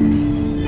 うん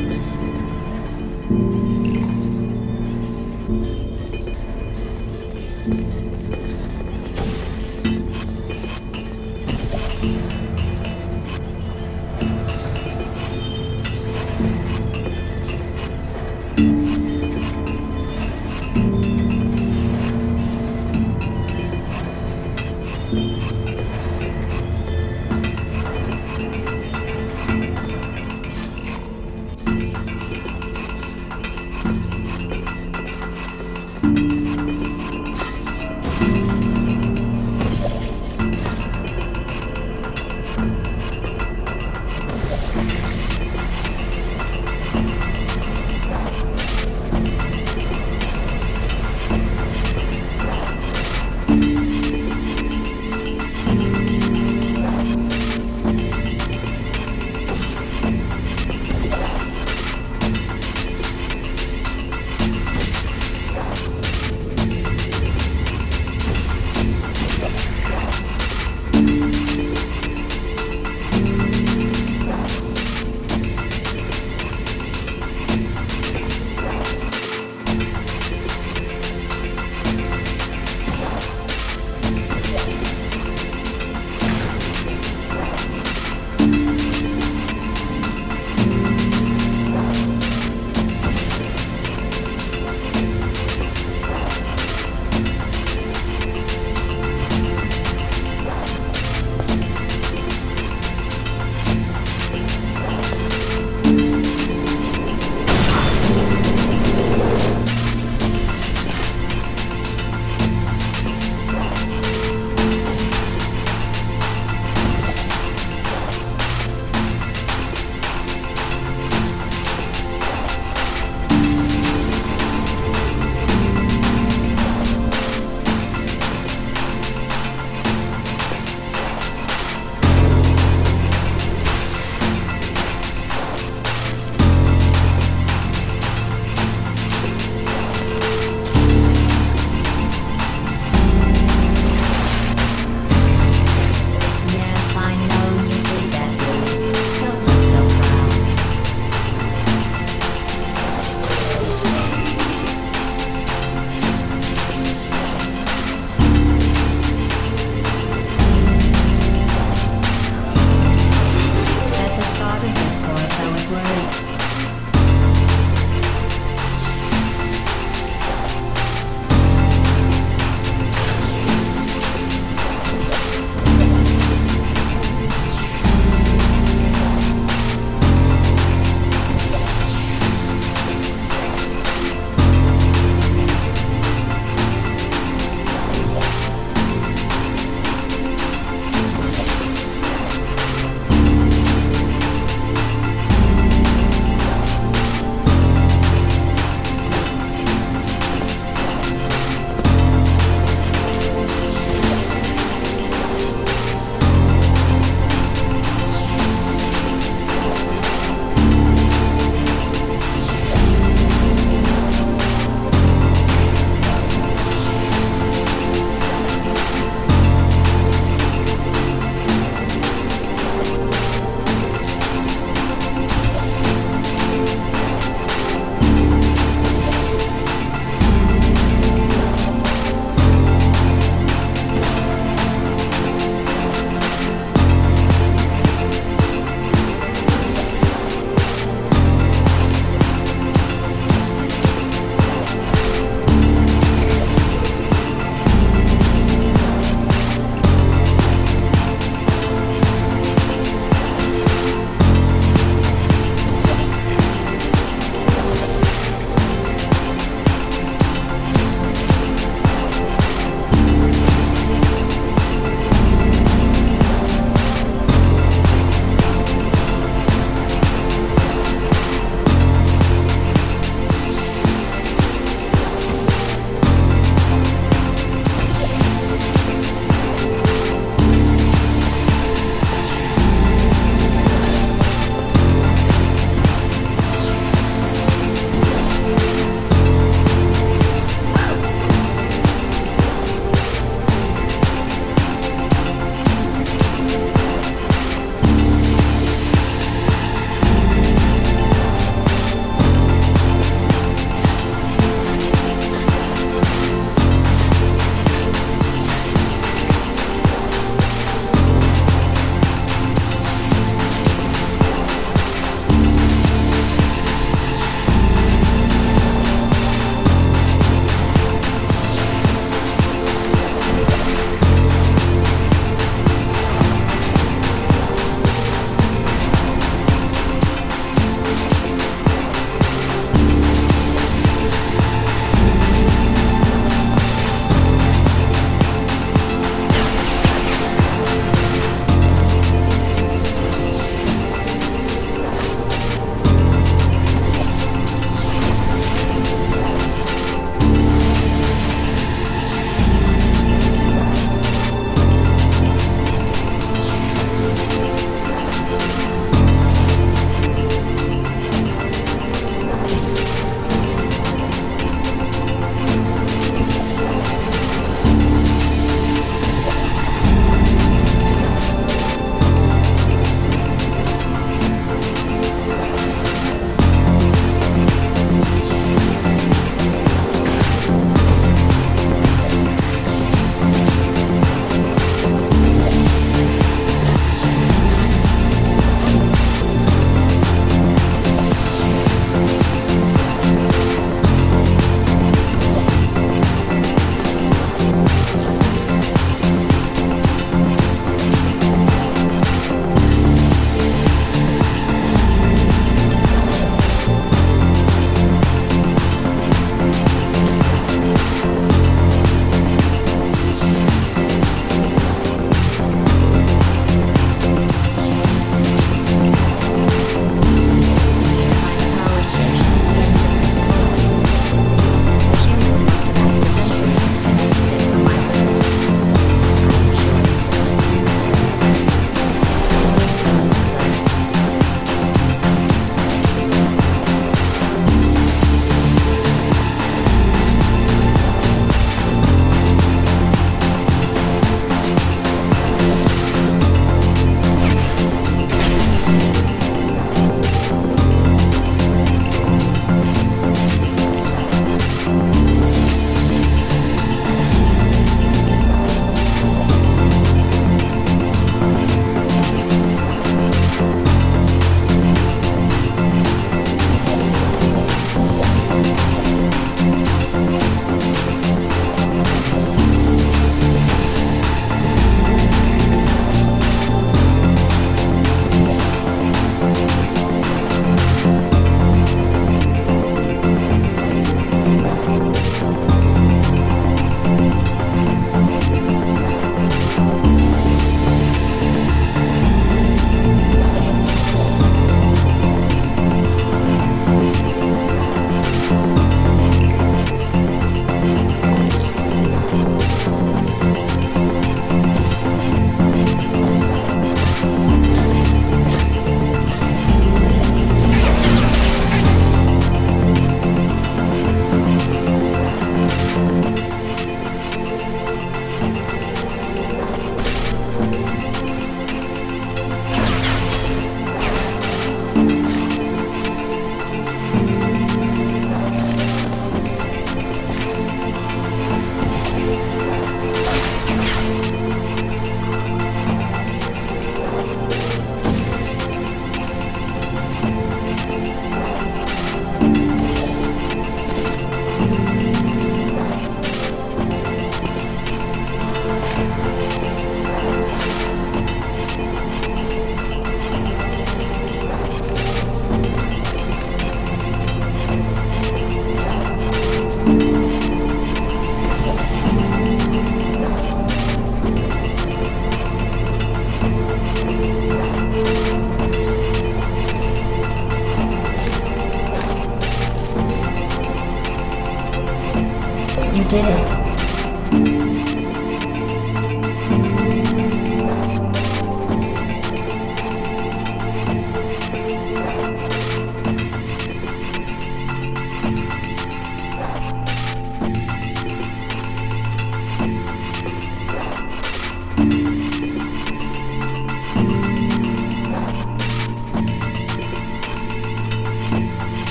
Did it.